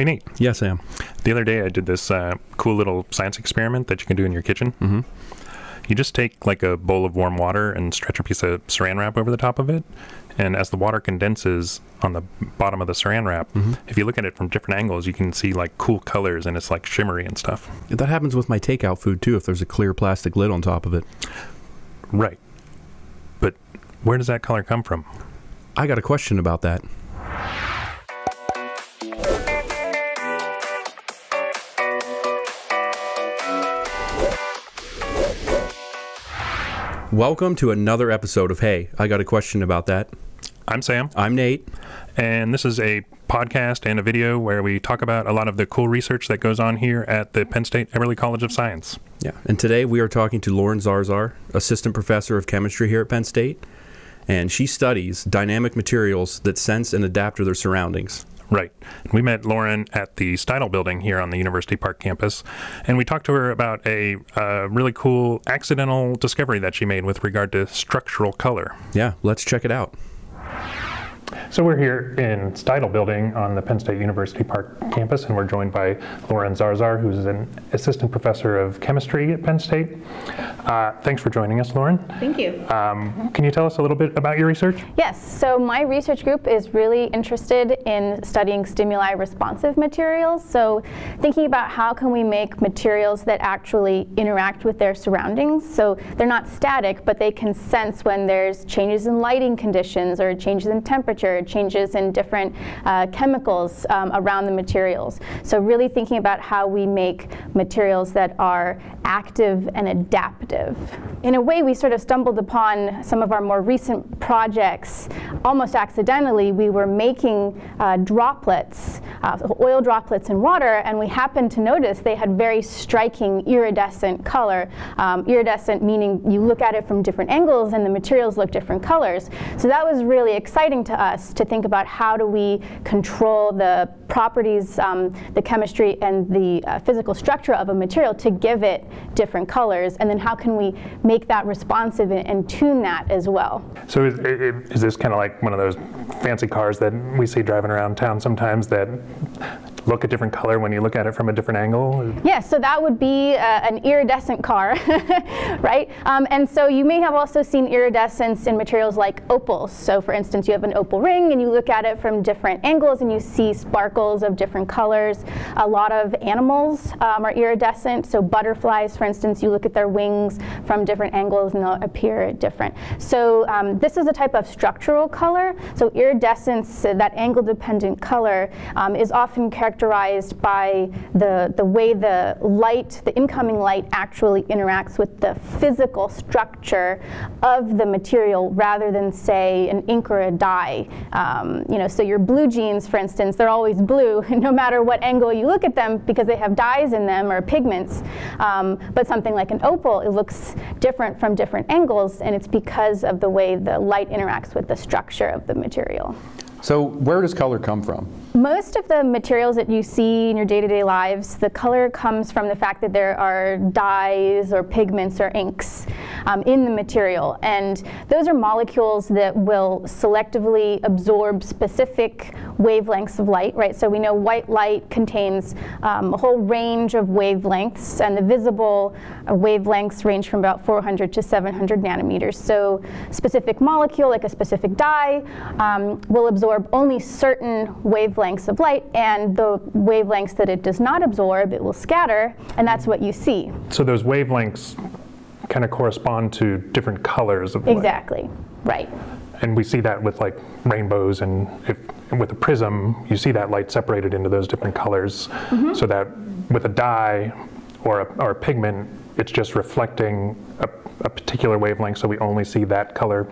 Hey, Nate. Yes, Sam. The other day I did this uh, cool little science experiment that you can do in your kitchen. Mm-hmm. You just take like a bowl of warm water and stretch a piece of saran wrap over the top of it. And as the water condenses on the bottom of the saran wrap, Mhm. if you look at it from different angles, you can see like cool colors and it's like shimmery and stuff. That happens with my takeout food too. If there's a clear plastic lid on top of it, Right. But where does that color come from? I got a question about that. Welcome to another episode of Hey, I got a question about that. I'm Sam, I'm Nate. and this is a podcast and a video where we talk about a lot of the cool research that goes on here at the Penn State Eberly College of Science. Yeah, and today we are talking to Lauren Zarzar, assistant professor of chemistry here at Penn State, and she studies dynamic materials that sense and adapt to their surroundings. Right. We met Lauren at the Steidle building here on the University Park campus, and we talked to her about a uh, really cool accidental discovery that she made with regard to structural color. Yeah, let's check it out. So we're here in Steidle building on the Penn State University Park campus, and we're joined by Lauren Zarzar, who's an assistant professor of chemistry at Penn State. Uh, thanks for joining us, Lauren. Thank you. Um, can you tell us a little bit about your research? Yes, so my research group is really interested in studying stimuli responsive materials. So thinking about how can we make materials that actually interact with their surroundings. So they're not static, but they can sense when there's changes in lighting conditions or changes in temperature, changes in different uh, chemicals um, around the materials. So really thinking about how we make materials that are active and adaptive. In a way, we sort of stumbled upon some of our more recent projects almost accidentally. We were making uh, droplets, uh, oil droplets in water, and we happened to notice they had very striking iridescent color. Um, iridescent meaning you look at it from different angles and the materials look different colors. So that was really exciting to us to think about how do we control the properties, um, the chemistry, and the uh, physical structure of a material to give it different colors, and then how can we make that responsive and, and tune that as well. So is, is this kind of like one of those fancy cars that we see driving around town sometimes that look a different color when you look at it from a different angle? Yes, so that would be uh, an iridescent car, right? Um, and so you may have also seen iridescence in materials like opals. So for instance, you have an opal ring and you look at it from different angles and you see sparkles of different colors. A lot of animals um, are iridescent. So butterflies, for instance, you look at their wings from different angles and they'll appear different. So um, this is a type of structural color. So iridescence, that angle-dependent color, um, is often characterized by the, the way the light, the incoming light actually interacts with the physical structure of the material rather than say an ink or a dye. Um, you know, so your blue jeans, for instance, they're always blue no matter what angle you look at them because they have dyes in them or pigments. Um, but something like an opal, it looks different from different angles and it's because of the way the light interacts with the structure of the material. So where does color come from? Most of the materials that you see in your day-to-day lives, the color comes from the fact that there are dyes or pigments or inks um, in the material. And those are molecules that will selectively absorb specific wavelengths of light, right? So we know white light contains um, a whole range of wavelengths, and the visible uh, wavelengths range from about 400 to 700 nanometers. So specific molecule, like a specific dye, um, will absorb only certain wavelengths of light, and the wavelengths that it does not absorb, it will scatter, and that's what you see. So those wavelengths kind of correspond to different colors of light. Exactly, right. And we see that with like rainbows and if and with a prism, you see that light separated into those different colors. Mm-hmm. So that with a dye or a, or a pigment, it's just reflecting a, a particular wavelength, so we only see that color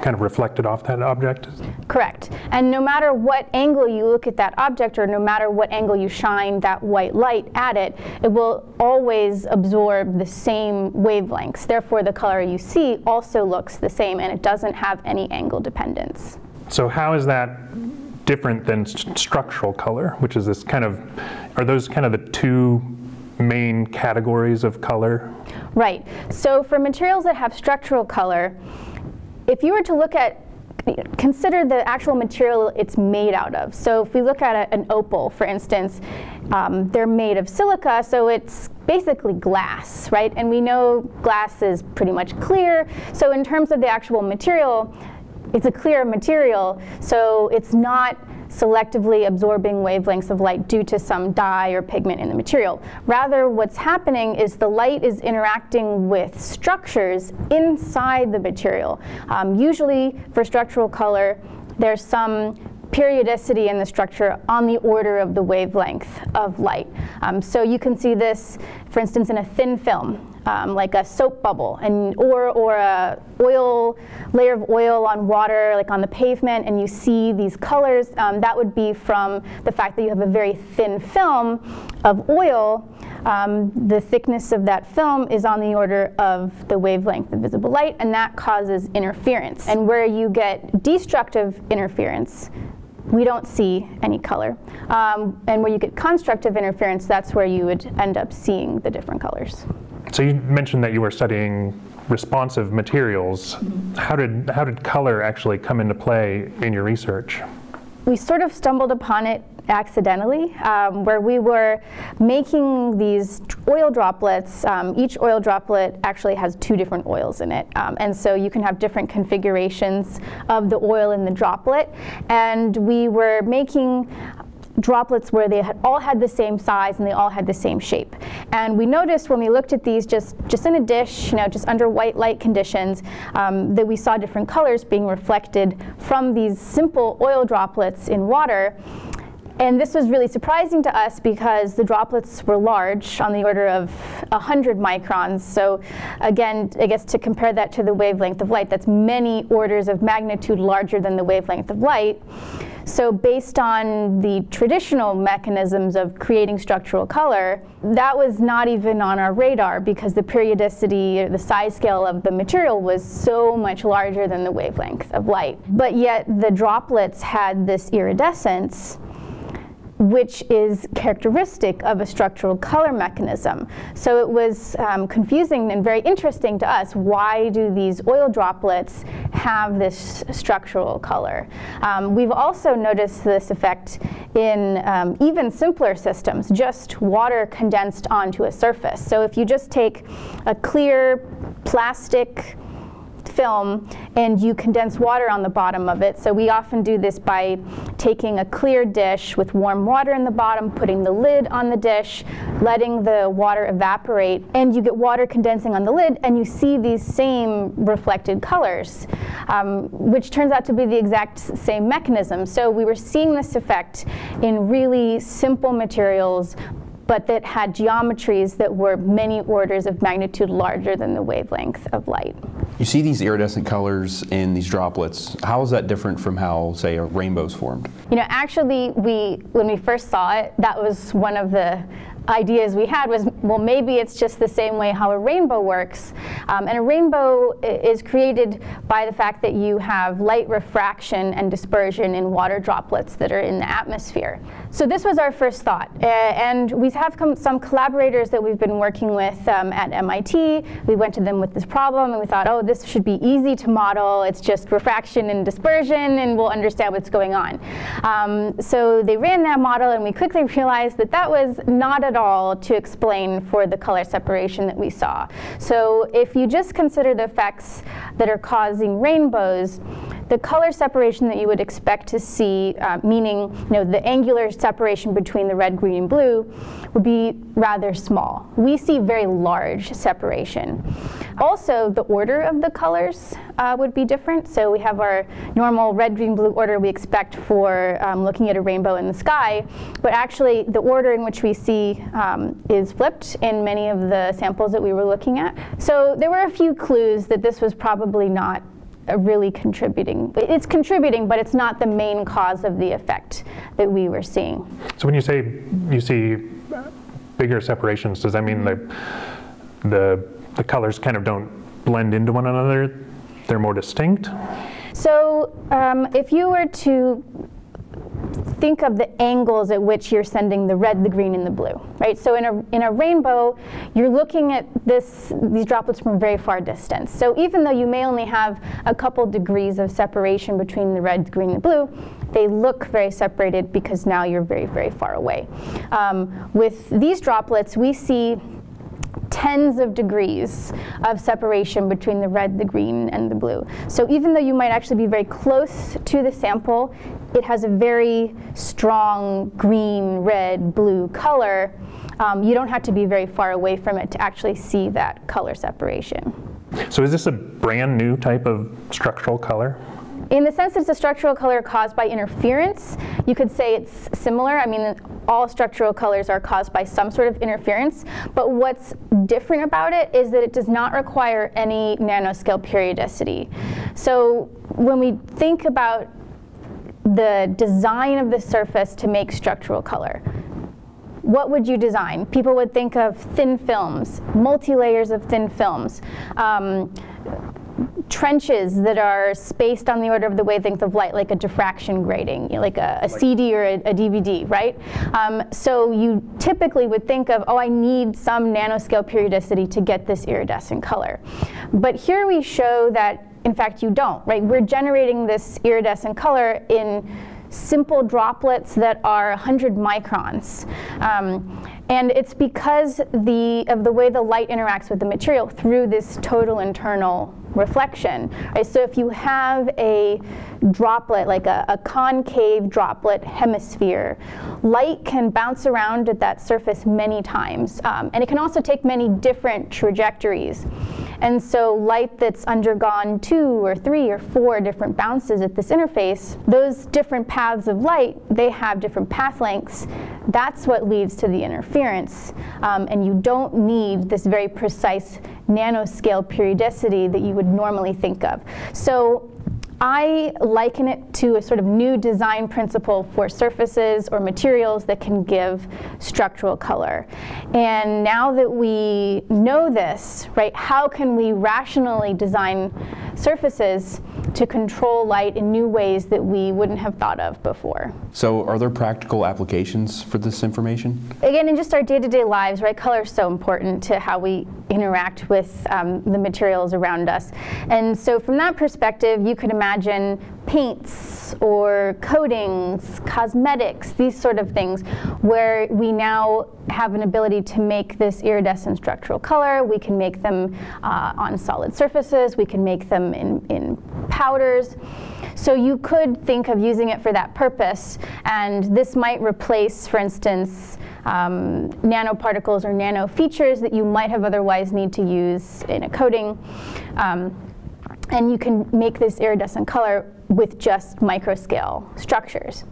kind of reflected off that object. Correct. And no matter what angle you look at that object, or no matter what angle you shine that white light at it, it will always absorb the same wavelengths. Therefore, the color you see also looks the same, and it doesn't have any angle dependence. So how is that different than st- structural color, which is this kind of, are those kind of the two main categories of color? Right. So for materials that have structural color, if you were to look at consider the actual material it's made out of. So if we look at a, an opal, for instance, um, they're made of silica, so it's basically glass, right? And we know glass is pretty much clear. So in terms of the actual material, it's a clear material, so it's not selectively absorbing wavelengths of light due to some dye or pigment in the material. Rather, what's happening is the light is interacting with structures inside the material. Um, usually, for structural color, there's some periodicity in the structure on the order of the wavelength of light. Um, so you can see this, for instance, in a thin film, um, like a soap bubble, and or or a oil layer of oil on water, like on the pavement, and you see these colors. Um, that would be from the fact that you have a very thin film of oil. Um, the thickness of that film is on the order of the wavelength of visible light, and that causes interference. And where you get destructive interference, we don't see any color. Um, and where you get constructive interference, that's where you would end up seeing the different colors. So you mentioned that you were studying responsive materials. How did how did color actually come into play in your research? We sort of stumbled upon it accidentally, um, where we were making these oil droplets. Um, each oil droplet actually has two different oils in it, um, and so you can have different configurations of the oil in the droplet. And we were making droplets where they had all had the same size and they all had the same shape. And we noticed when we looked at these just, just in a dish, you know, just under white light conditions, um, that we saw different colors being reflected from these simple oil droplets in water. And this was really surprising to us because the droplets were large, on the order of 100 microns. So again, I guess to compare that to the wavelength of light, that's many orders of magnitude larger than the wavelength of light. So based on the traditional mechanisms of creating structural color, that was not even on our radar because the periodicity, the size scale of the material was so much larger than the wavelength of light. But yet the droplets had this iridescence which is characteristic of a structural color mechanism. So it was um, confusing and very interesting to us. Why do these oil droplets have this structural color? Um, we've also noticed this effect in um, even simpler systems, just water condensed onto a surface. So if you just take a clear plastic film and you condense water on the bottom of it. So we often do this by taking a clear dish with warm water in the bottom, putting the lid on the dish, letting the water evaporate, and you get water condensing on the lid, and you see these same reflected colors, um, which turns out to be the exact same mechanism. So we were seeing this effect in really simple materials but that had geometries that were many orders of magnitude larger than the wavelength of light. You see these iridescent colors in these droplets. How is that different from how, say, a rainbow is formed? You know, actually, we when we first saw it, that was one of the ideas we had was, well, maybe it's just the same way how a rainbow works. Um, and a rainbow is created by the fact that you have light refraction and dispersion in water droplets that are in the atmosphere. So this was our first thought. Uh, and we have some collaborators that we've been working with um, at MIT. We went to them with this problem and we thought, oh, this should be easy to model. It's just refraction and dispersion and we'll understand what's going on. Um, so they ran that model and we quickly realized that that was not at all to explain for the color separation that we saw. So if you just consider the effects that are causing rainbows, the color separation that you would expect to see, uh, meaning you know, the angular separation between the red, green, and blue, would be rather small. We see very large separation. Also, the order of the colors uh, would be different. So we have our normal red, green, blue order we expect for um, looking at a rainbow in the sky, but actually the order in which we see um, is flipped in many of the samples that we were looking at. So there were a few clues that this was probably not really contributing. It's contributing, but it's not the main cause of the effect that we were seeing. So when you say you see bigger separations, does that mean the the the colors kind of don't blend into one another? They're more distinct? So um, if you were to think of the angles at which you're sending the red, the green, and the blue, right? So in a, in a rainbow, you're looking at this, these droplets from a very far distance. So even though you may only have a couple degrees of separation between the red, green, and blue, they look very separated because now you're very, very far away. Um, with these droplets, we see tens of degrees of separation between the red, the green, and the blue. So even though you might actually be very close to the sample, it has a very strong green, red, blue color. Um, you don't have to be very far away from it to actually see that color separation. So is this a brand new type of structural color? In the sense that it's a structural color caused by interference, you could say it's similar. I mean, all structural colors are caused by some sort of interference, but what's different about it is that it does not require any nanoscale periodicity. So when we think about the design of the surface to make structural color, what would you design? People would think of thin films, multi-layers of thin films. Um, trenches that are spaced on the order of the wavelength of light, like a diffraction grating, you know, like a, a CD or a, a DVD, right? Um, so you typically would think of, oh, I need some nanoscale periodicity to get this iridescent color. But here we show that, in fact, you don't, right? We're generating this iridescent color in simple droplets that are 100 microns. Um, and it's because the, of the way the light interacts with the material through this total internal reflection. Right? So if you have a droplet, like a, a, concave droplet hemisphere, light can bounce around at that surface many times. Um, and it can also take many different trajectories. And so light that's undergone two or three or four different bounces at this interface, those different paths of light, they have different path lengths. That's what leads to the interference. Um, and you don't need this very precise nanoscale periodicity that you would normally think of. So I liken it to a sort of new design principle for surfaces or materials that can give structural color. And now that we know this, right, how can we rationally design surfaces to control light in new ways that we wouldn't have thought of before? So are there practical applications for this information? Again, in just our day-to-day -day lives, right, color is so important to how we interact with um, the materials around us. And so from that perspective, you could imagine imagine paints or coatings, cosmetics, these sort of things, where we now have an ability to make this iridescent structural color. We can make them uh, on solid surfaces. We can make them in, in powders. So you could think of using it for that purpose, and this might replace, for instance, um, nanoparticles or nano features that you might have otherwise need to use in a coating. Um, and you can make this iridescent color with just microscale structures.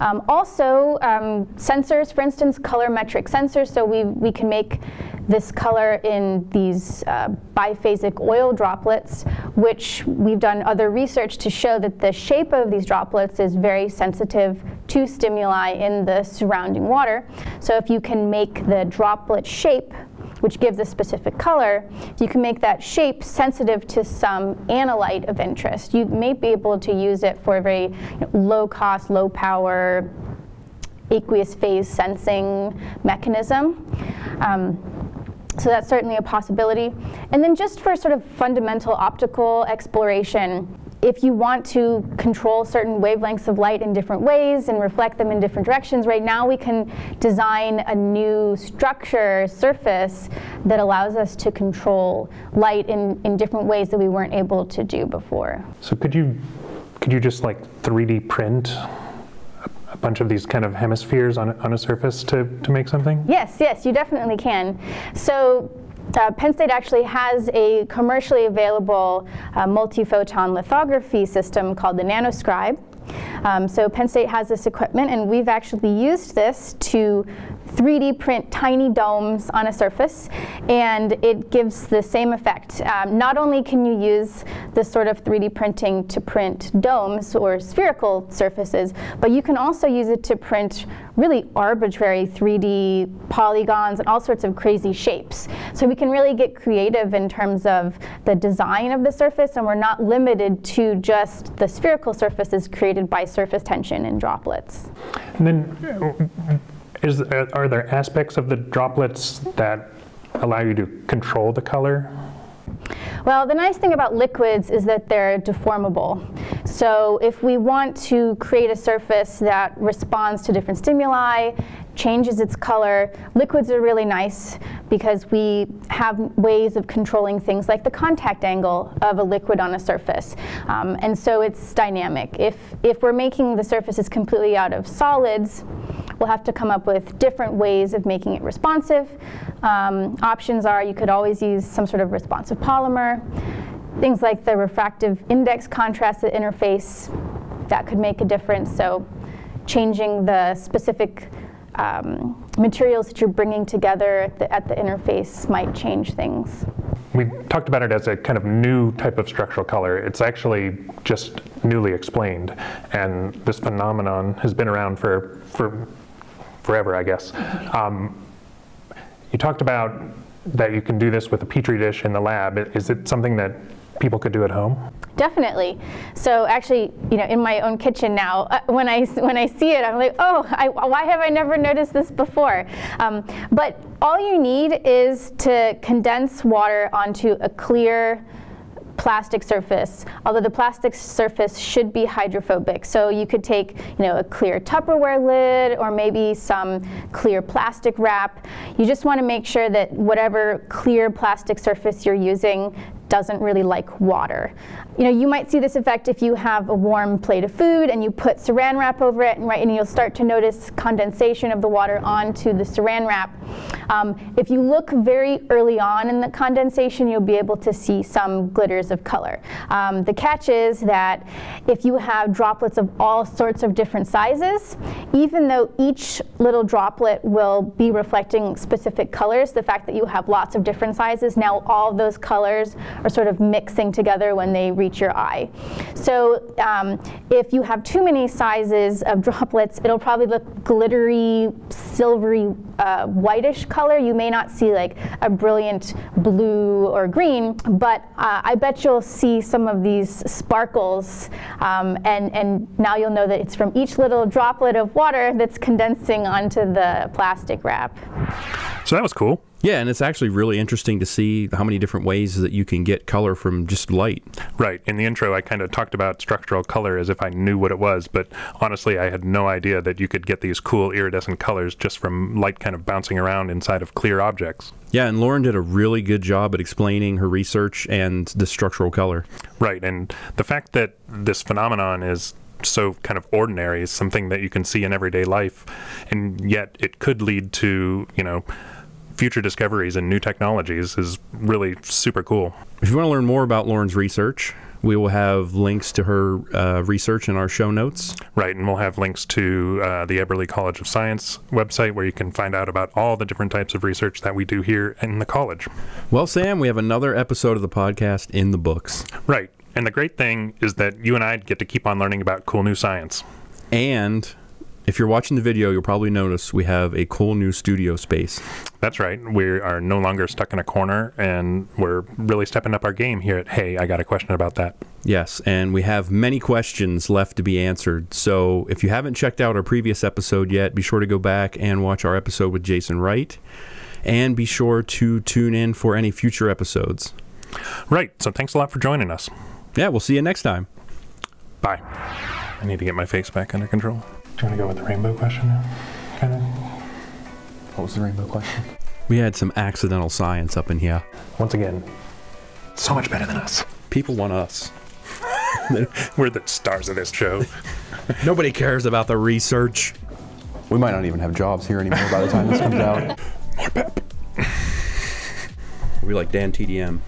Um, also, um, sensors, for instance, colorimetric sensors, so we, we can make this color in these uh, biphasic oil droplets, which we've done other research to show that the shape of these droplets is very sensitive to stimuli in the surrounding water. So if you can make the droplet shape which gives a specific color, you can make that shape sensitive to some analyte of interest. You may be able to use it for a very low cost, low power, aqueous phase sensing mechanism. Um, so that's certainly a possibility. And then just for sort of fundamental optical exploration, if you want to control certain wavelengths of light in different ways and reflect them in different directions, right now we can design a new structure, surface, that allows us to control light in, in different ways that we weren't able to do before. So could you, could you just like 3D print a bunch of these kind of hemispheres on, on a surface to, to make something? Yes, yes, you definitely can. So uh, Penn State actually has a commercially available uh, multi-photon lithography system called the NanoScribe. Um, so Penn State has this equipment, and we've actually used this to 3D print tiny domes on a surface, and it gives the same effect. Um, not only can you use this sort of 3D printing to print domes or spherical surfaces, but you can also use it to print really arbitrary 3D polygons and all sorts of crazy shapes. So we can really get creative in terms of the design of the surface, and we're not limited to just the spherical surfaces created by surface tension and droplets. And then, is, are there aspects of the droplets that allow you to control the color? Well, the nice thing about liquids is that they're deformable. So if we want to create a surface that responds to different stimuli, changes its color, liquids are really nice because we have ways of controlling things like the contact angle of a liquid on a surface. Um, and so it's dynamic. If, if we're making the surfaces completely out of solids, we'll have to come up with different ways of making it responsive. Um, options are you could always use some sort of responsive polymer. Things like the refractive index contrast interface, that could make a difference. So changing the specific um, materials that you're bringing together at the, at the interface might change things. We talked about it as a kind of new type of structural color. It's actually just newly explained, and this phenomenon has been around for, for forever, I guess. Um, you talked about that you can do this with a petri dish in the lab. Is it something that people could do at home? Definitely. So actually, you know, in my own kitchen now, uh, when I when I see it, I'm like, oh, I, why have I never noticed this before? Um, but all you need is to condense water onto a clear plastic surface, although the plastic surface should be hydrophobic. So you could take you know, a clear Tupperware lid or maybe some clear plastic wrap. You just want to make sure that whatever clear plastic surface you're using doesn't really like water. You know, you might see this effect if you have a warm plate of food and you put saran wrap over it, and right, and you'll start to notice condensation of the water onto the saran wrap. Um, if you look very early on in the condensation, you'll be able to see some glitters of color. Um, the catch is that if you have droplets of all sorts of different sizes, even though each little droplet will be reflecting specific colors, the fact that you have lots of different sizes, now all those colors are sort of mixing together when they reach your eye. So um, if you have too many sizes of droplets, it'll probably look glittery, silvery, uh, whitish color. You may not see like a brilliant blue or green, but uh, I bet you'll see some of these sparkles, um, and, and now you'll know that it's from each little droplet of water that's condensing onto the plastic wrap. So that was cool. Yeah, and it's actually really interesting to see how many different ways that you can get color from just light. Right. In the intro, I kind of talked about structural color as if I knew what it was, but honestly, I had no idea that you could get these cool iridescent colors just from light kind of bouncing around inside of clear objects. Yeah, and Lauren did a really good job at explaining her research and the structural color. Right. And the fact that this phenomenon is so kind of ordinary is something that you can see in everyday life, and yet it could lead to, you know, future discoveries and new technologies is really super cool. If you want to learn more about Lauren's research, we will have links to her uh, research in our show notes. Right, and we'll have links to uh, the Eberly College of Science website where you can find out about all the different types of research that we do here in the college. Well, Sam, we have another episode of the podcast in the books. Right, and the great thing is that you and I get to keep on learning about cool new science. And if you're watching the video, you'll probably notice we have a cool new studio space. That's right. We are no longer stuck in a corner, and we're really stepping up our game here at Hey, I Got a Question About That. Yes, and we have many questions left to be answered. So if you haven't checked out our previous episode yet, be sure to go back and watch our episode with Jason Wright. And be sure to tune in for any future episodes. Right. So thanks a lot for joining us. Yeah, we'll see you next time. Bye. I need to get my face back under control. Do you want to go with the rainbow question now? Kind of. What was the rainbow question? We had some accidental science up in here. Once again, so much better than us. People want us. We're the stars of this show. Nobody cares about the research. We might not even have jobs here anymore by the time this comes out. More pep. We like Dan TDM.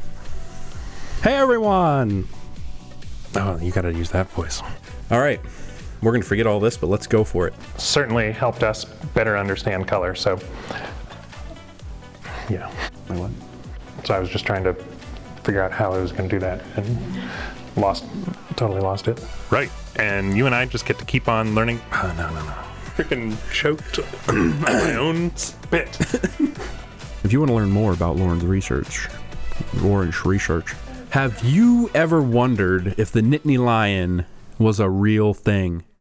Hey everyone! Oh, you got to use that voice. All right, we're gonna forget all this, but let's go for it. Certainly helped us better understand color. So, yeah. So I was just trying to figure out how I was going to do that and lost, totally lost it. Right. And you and I just get to keep on learning. Oh, no, no, no. Freaking choked on my own spit. if you want to learn more about Lauren's research, Lauren's research, have you ever wondered if the Nittany Lion was a real thing?